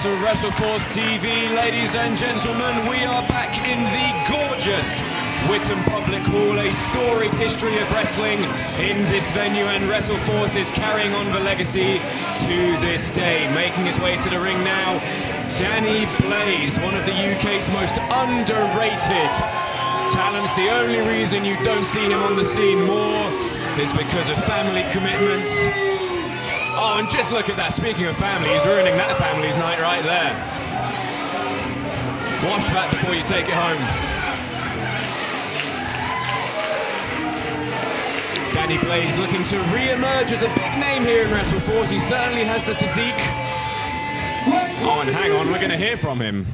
To WrestleForce TV, ladies and gentlemen. We are back in the gorgeous Witham Public Hall, a storied history of wrestling in this venue, and WrestleForce is carrying on the legacy to this day. Making his way to the ring now, Danny Blaze, one of the UK's most underrated talents. The only reason you don't see him on the scene more is because of family commitments. And just look at that. Speaking of family, he's ruining that family's night right there. Wash that before you take it home. Danny Blaze looking to re-emerge as a big name here in WrestleForce. He certainly has the physique. Oh, and hang on, we're going to hear from him.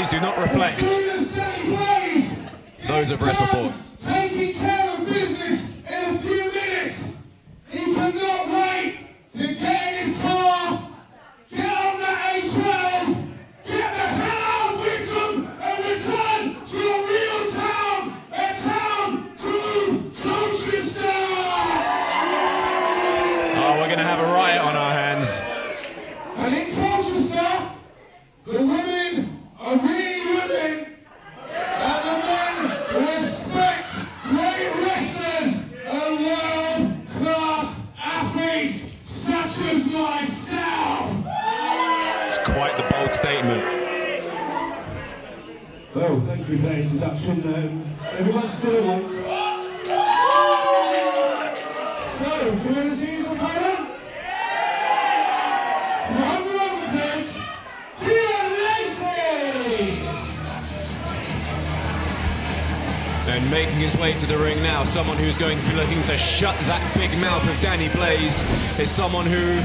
Blaze do not reflect As soon as Danny Blaze those of WrestleForce. It's quite the bold statement. Thank you that. Um, everyone's still. Making his way to the ring now, someone who's going to be looking to shut that big mouth of Danny Blaze is someone who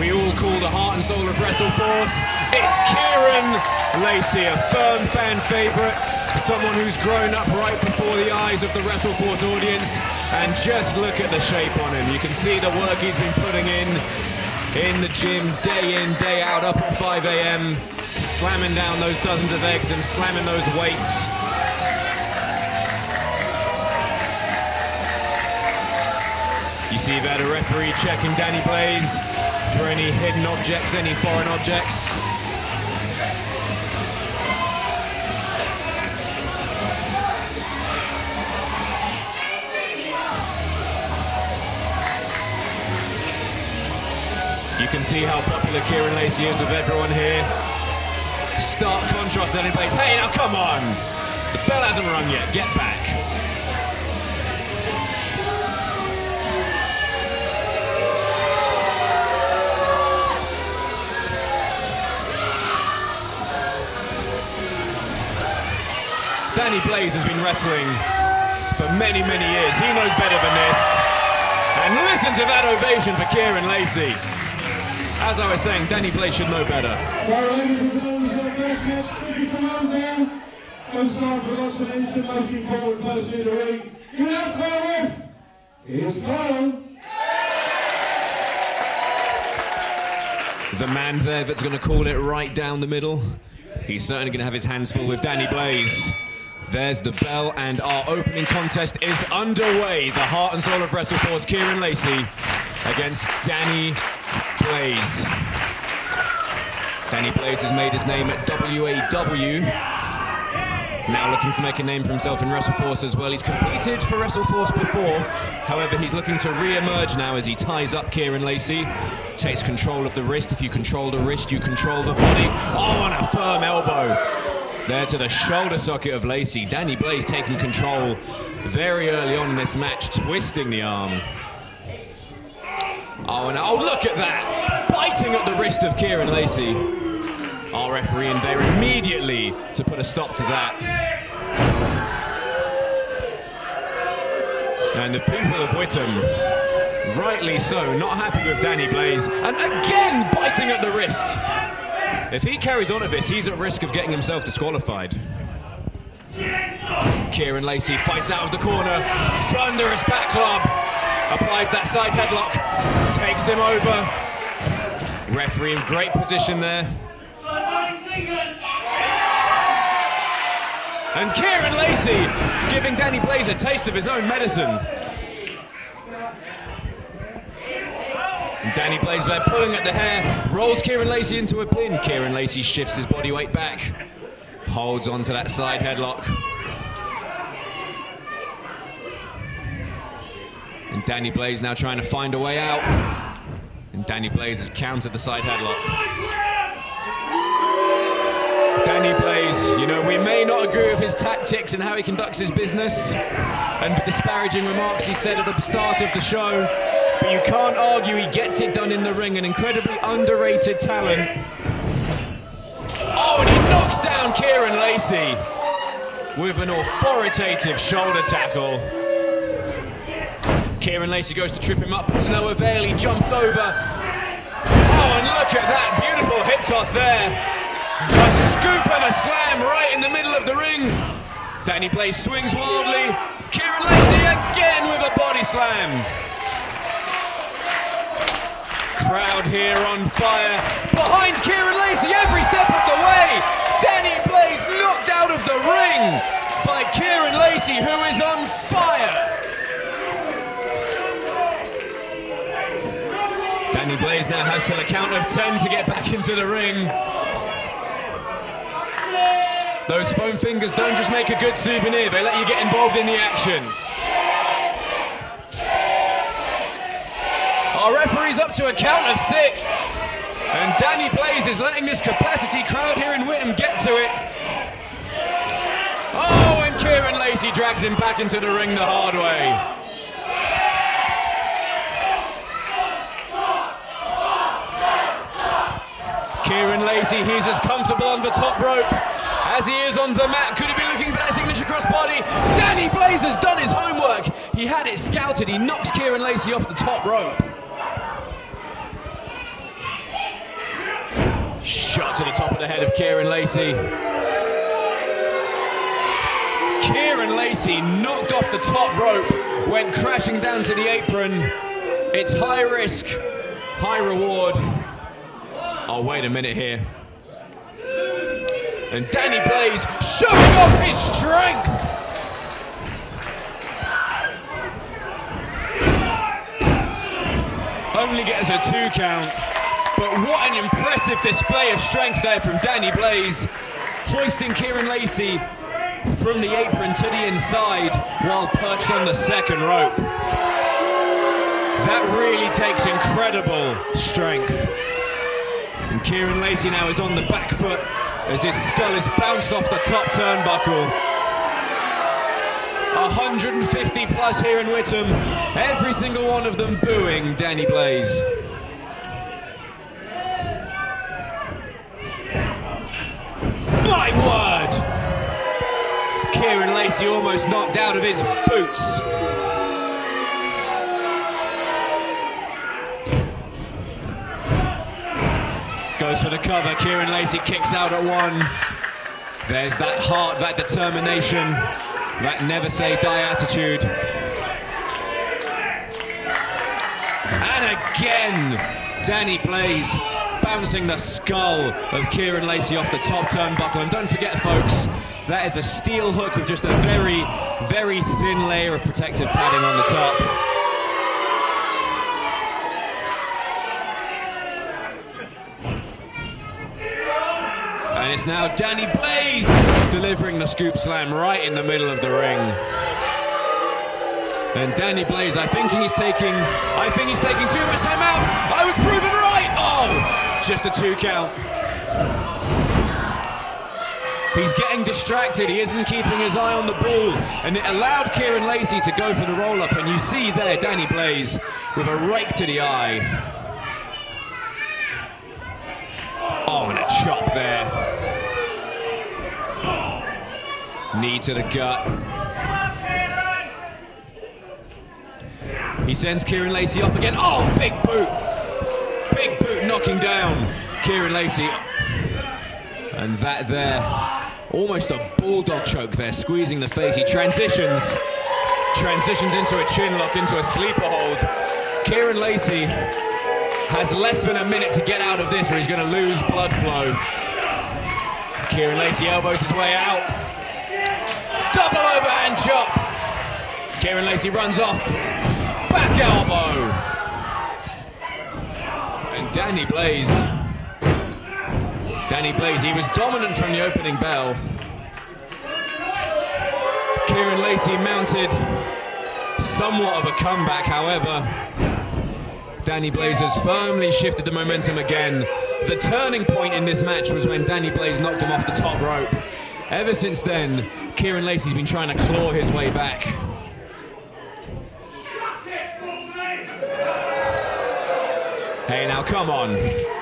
we all call the heart and soul of WrestleForce. It's Kieron Lacey, a firm fan favorite, someone who's grown up right before the eyes of the WrestleForce audience. And just look at the shape on him. You can see the work he's been putting in in the gym day in, day out, up at 5 a.m., slamming down those dozens of eggs and slamming those weights. You see that a referee checking Danny Blaze for any hidden objects, any foreign objects. You can see how popular Kieron Lacey is with everyone here. Stark contrast Danny Blaze. Hey, now come on! The bell hasn't rung yet. Get back. Danny Blaze has been wrestling for many, many years. He knows better than this. And listen to that ovation for Kieron Lacey. As I was saying, Danny Blaze should know better. Well, ladies and gentlemen, the first match, Ricky Fernandez. I'm sorry for lost the most important person in the ring. You know, Carl, here's Carl. The man there that's going to call it right down the middle. He's certainly going to have his hands full with Danny Blaze. There's the bell, and our opening contest is underway. The heart and soul of WrestleForce, Kieron Lacey, against Danny Blaze. Danny Blaze has made his name at WAW. Now looking to make a name for himself in WrestleForce as well. He's competed for WrestleForce before. However, he's looking to re-emerge now as he ties up Kieron Lacey. Takes control of the wrist. If you control the wrist, you control the body. Oh, and a firm elbow. There to the shoulder socket of Lacey. Danny Blaze taking control very early on in this match, twisting the arm. Oh, and oh, look at that! Biting at the wrist of Kieron Lacey. Our referee in there immediately to put a stop to that. And the people of Witham, rightly so, not happy with Danny Blaze, and again biting at the wrist. If he carries on at this, he's at risk of getting himself disqualified. Kieron Lacey fights out of the corner, thunderous back club, applies that side headlock, takes him over. Referee in great position there. And Kieron Lacey giving Danny Blaze a taste of his own medicine. Danny Blaze there pulling at the hair, rolls Kieron Lacey into a pin. Kieron Lacey shifts his body weight back, holds onto that side headlock. And Danny Blaze now trying to find a way out. And Danny Blaze has countered the side headlock. Danny Blaze, you know, we may not agree with his tactics and how he conducts his business and the disparaging remarks he said at the start of the show, but you can't argue he gets it done in the ring, an incredibly underrated talent. Oh, and he knocks down Kieron Lacey with an authoritative shoulder tackle. Kieron Lacey goes to trip him up, but to no avail, he jumps over. Oh, and look at that beautiful hip toss there. A scoop and a slam right in the middle of the ring. Danny Blaze swings wildly. Kieron Lacey again with a body slam. Crowd here on fire. Behind Kieron Lacey every step of the way. Danny Blaze knocked out of the ring by Kieron Lacey, who is on fire. Danny Blaze now has till a count of 10 to get back into the ring. Those foam fingers don't just make a good souvenir, they let you get involved in the action. Our referee's up to a count of six. And Danny Blaze is letting this capacity crowd here in Witham get to it. Oh, and Kieron Lacey drags him back into the ring the hard way. Kieron Lacey, he's as comfortable on the top rope as he is on the mat. Could he be looking for that signature crossbody? Danny Blaze has done his homework. He had it scouted. He knocks Kieron Lacey off the top rope. Shot to the top of the head of Kieron Lacey. Kieron Lacey knocked off the top rope, went crashing down to the apron. It's high risk, high reward. Oh, wait a minute here. And Danny Blaze showing off his strength. Only gets a two count. But what an impressive display of strength there from Danny Blaze. Hoisting Kieron Lacey from the apron to the inside while perched on the second rope. That really takes incredible strength. And Kieron Lacey now is on the back foot as his skull is bounced off the top turnbuckle. 150 plus here in Witham, every single one of them booing Danny Blaze. My word! Kieron Lacey almost knocked out of his boots. Goes for the cover. Kieron Lacey kicks out at one. There's that heart, that determination, that never say die attitude. And again, Danny Blaze bouncing the skull of Kieron Lacey off the top turnbuckle. And don't forget, folks, that is a steel hook with just a very, very thin layer of protective padding on the top. And it's now Danny Blaze delivering the scoop slam right in the middle of the ring. And Danny Blaze, I think he's taking, I think he's taking too much time out. I was proven right. Oh, just a two count. He's getting distracted. He isn't keeping his eye on the ball. And it allowed Kieron Lacey to go for the roll up. And you see there Danny Blaze with a rake to the eye. Oh, and a chop there. Knee to the gut. He sends Kieron Lacey off again. Oh, big boot. Big boot knocking down Kieron Lacey. And that there, almost a bulldog choke there, squeezing the face. He transitions, transitions into a chin lock, into a sleeper hold. Kieron Lacey has less than a minute to get out of this or he's going to lose blood flow. Kieron Lacey elbows his way out. Double overhand chop. Kieron Lacey runs off. Back elbow. And Danny Blaze. Danny Blaze, he was dominant from the opening bell. Kieron Lacey mounted somewhat of a comeback, however. Danny Blaze has firmly shifted the momentum again. The turning point in this match was when Danny Blaze knocked him off the top rope. Ever since then, Kieron Lacey's been trying to claw his way back. Hey, now come on.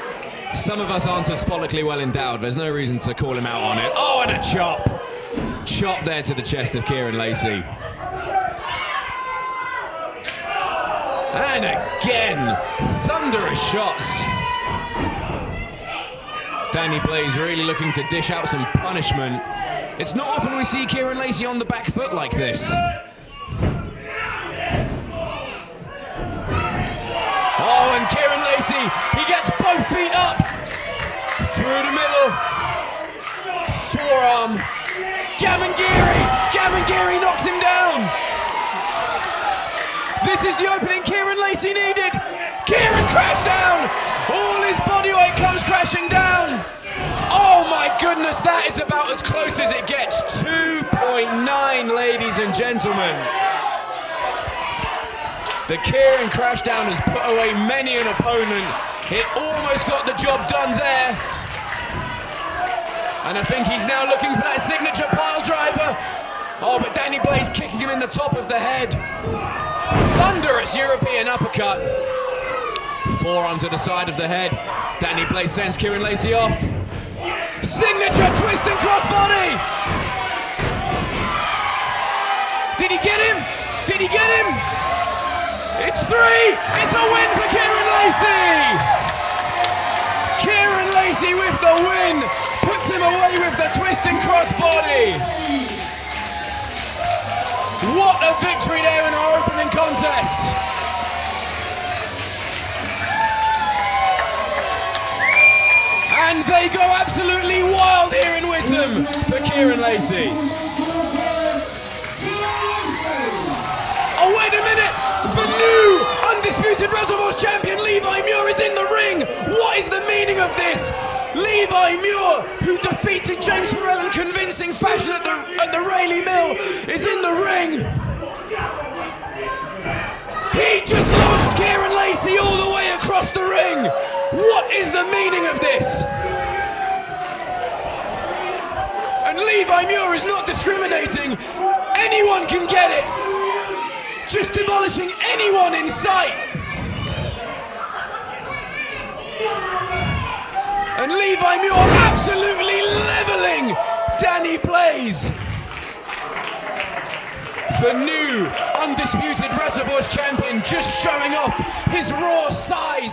Some of us aren't as follically well endowed. There's no reason to call him out on it. Oh, and a chop. Chop there to the chest of Kieron Lacey. And again, thunderous shots. Danny Blaze really looking to dish out some punishment. It's not often we see Kieron Lacey on the back foot like this. Oh, and He gets both feet up. Through the middle. Forearm. Gamengiri! Gamengiri knocks him down. This is the opening Kieron Lacey needed. Kieron crashed down. All his body weight comes crashing down. Oh my goodness, that is about as close as it gets. 2.9, ladies and gentlemen. The Kieron crashdown has put away many an opponent. It almost got the job done there. And I think he's now looking for that signature pile driver. Oh, but Danny Blaze kicking him in the top of the head. Thunderous European uppercut. Forearm to the side of the head. Danny Blaze sends Kieron Lacey off. Signature twist and crossbody. Did he get him? Did he get him? It's three! It's a win for Kieron Lacey! Kieron Lacey with the win! Puts him away with the twist and crossbody! What a victory there in our opening contest! And they go absolutely wild here in Witham for Kieron Lacey. Oh, wait a minute! The new undisputed Reservoirs champion Levi Muir is in the ring! What is the meaning of this? Levi Muir, who defeated James Burrell in convincing fashion at the, at the Rayleigh Mill, is in the ring! He just launched Kieron Lacey all the way across the ring! What is the meaning of this? And Levi Muir is not discriminating. Anyone can get it just demolishing anyone in sight. And Levi Muir absolutely leveling Danny Blaze. The new undisputed Reservoirs champion just showing off his raw size